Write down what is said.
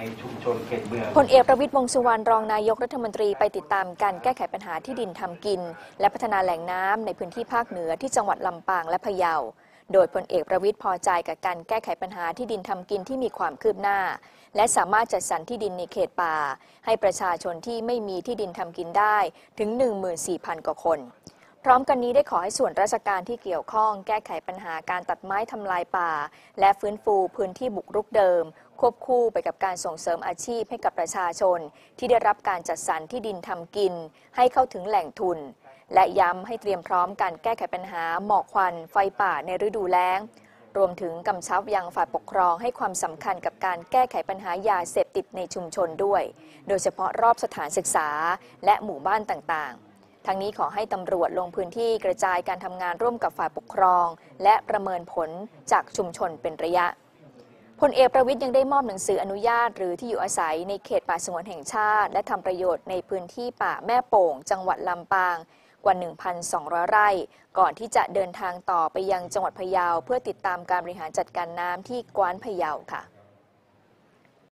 ในชุมชนเขตเมืองพลเอกประวิตรวงษ์สุวรรณรองนายกรัฐมนตรีไปติดตามการแก้ไขปัญหาที่ดินทำกิน และพัฒนาแหล่งน้ำในพื้นที่ภาคเหนือที่จังหวัดลำปางและพะเยา โดยพลเอกประวิตรพอใจกับการแก้ไขปัญหาที่ดินทำกินที่มีความคืบหน้า และสามารถจัดสรรที่ดินในเขตป่า ให้ประชาชนที่ไม่มีที่ดินทำกินได้ถึง 14,000 กว่าคน ร้อมกันนี้ได้ขอให้ส่วนราชการที่เกี่ยวข้อง แก้ไขปัญหาการตัดไม้ทำลายป่า และฟื้นฟูพื้นที่บุกรุกเดิม ควบคู่ไปกับการส่งเสริมอาชีพให้กับประชาชน ที่ได้รับการจัดสรรที่ดินทำกิน ให้เข้าถึงแหล่งทุน และย้ำให้เตรียมพร้อมการแก้ไขปัญหาหมอกควัน ไฟป่าในฤดูแล้ง รวมถึงกำชับยังฝ่ายปกครองให้ความสำคัญกับการแก้ไขปัญหายาเสพติดในชุมชนด้วย โดยเฉพาะรอบสถานศึกษา และหมู่บ้านต่างๆ ทั้งนี้ขอให้ตำรวจลงพื้นที่กระจายการทำงานร่วมกับฝ่ายปกครอง และประเมินผลจากชุมชนเป็นระยะพลเอกประวิทย์ยังได้มอบหนังสืออนุญาต หรือที่อยู่อาศัยในเขตป่าสงวนแห่งชาติ และทำประโยชน์ในพื้นที่ป่าแม่โป่ง จังหวัดลำปาง กว่า 1,200 ไร่ ก่อนที่จะเดินทางต่อไปยังจังหวัดพะเยาเพื่อติดตามการบริหารจัดการน้ำที่กว้านพะเยาค่ะ